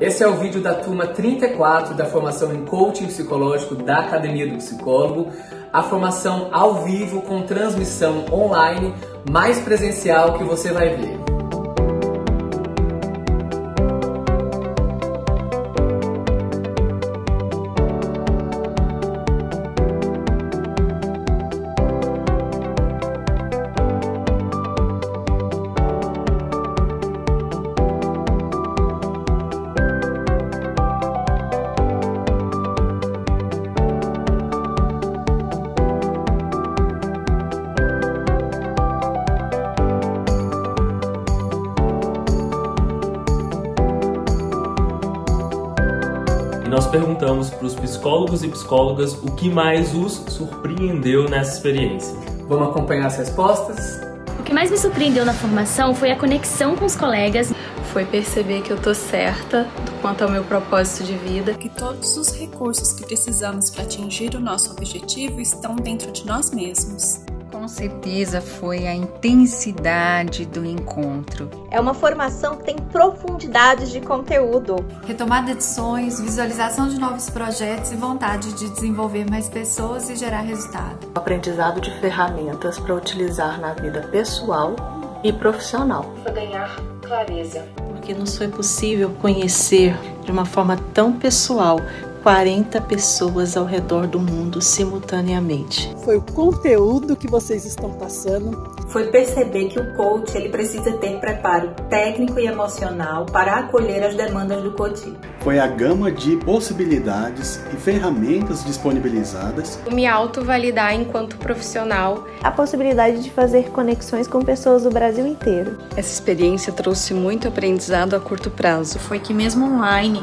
Esse é o vídeo da turma 34 da formação em coaching psicológico da Academia do Psicólogo, a formação ao vivo com transmissão online mais presencial que você vai ver. Nós perguntamos para os psicólogos e psicólogas o que mais os surpreendeu nessa experiência. Vamos acompanhar as respostas? O que mais me surpreendeu na formação foi a conexão com os colegas. Foi perceber que eu tô certa quanto ao meu propósito de vida. Que todos os recursos que precisamos para atingir o nosso objetivo estão dentro de nós mesmos. Com certeza foi a intensidade do encontro. É uma formação que tem profundidade de conteúdo. Retomada de sonhos, visualização de novos projetos e vontade de desenvolver mais pessoas e gerar resultado. Aprendizado de ferramentas para utilizar na vida pessoal e profissional. Para ganhar clareza. Porque nos foi possível conhecer de uma forma tão pessoal 40 pessoas ao redor do mundo simultaneamente. Foi o conteúdo que vocês estão passando. Foi perceber que o coach ele precisa ter preparo técnico e emocional para acolher as demandas do coach. Foi a gama de possibilidades e ferramentas disponibilizadas. Me autovalidar enquanto profissional. A possibilidade de fazer conexões com pessoas do Brasil inteiro. Essa experiência trouxe muito aprendizado a curto prazo. Foi que mesmo online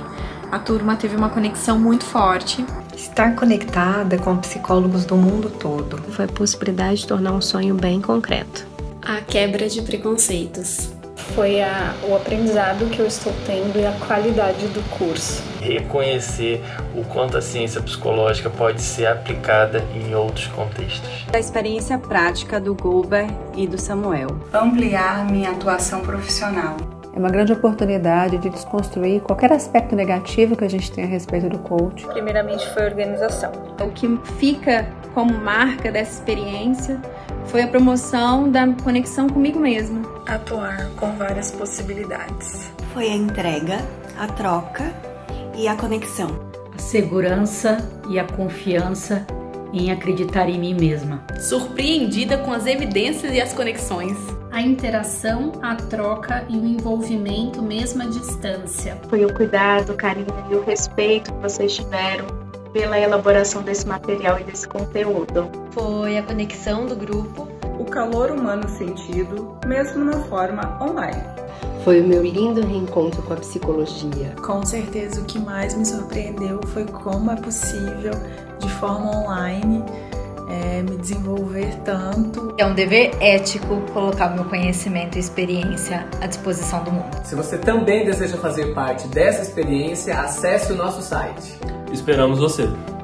a turma teve uma conexão muito forte. Estar conectada com psicólogos do mundo todo foi a possibilidade de tornar um sonho bem concreto. A quebra de preconceitos. Foi a, o aprendizado que eu estou tendo e a qualidade do curso. Reconhecer o quanto a ciência psicológica pode ser aplicada em outros contextos. A experiência prática do Gober e do Samuel. Ampliar minha atuação profissional. É uma grande oportunidade de desconstruir qualquer aspecto negativo que a gente tem a respeito do coach. Primeiramente foi a organização. O que fica como marca dessa experiência foi a promoção da conexão comigo mesma. Atuar com várias possibilidades. Foi a entrega, a troca e a conexão. A segurança e a confiança em acreditar em mim mesma. Surpreendida com as evidências e as conexões. A interação, a troca e o envolvimento mesmo à distância. Foi o cuidado, o carinho e o respeito que vocês tiveram pela elaboração desse material e desse conteúdo. Foi a conexão do grupo. O calor humano sentido, mesmo na forma online. Foi o meu lindo reencontro com a psicologia. Com certeza o que mais me surpreendeu foi como é possível, forma online, é, me desenvolver tanto. É um dever ético colocar meu conhecimento e experiência à disposição do mundo. Se você também deseja fazer parte dessa experiência, acesse o nosso site. Esperamos você!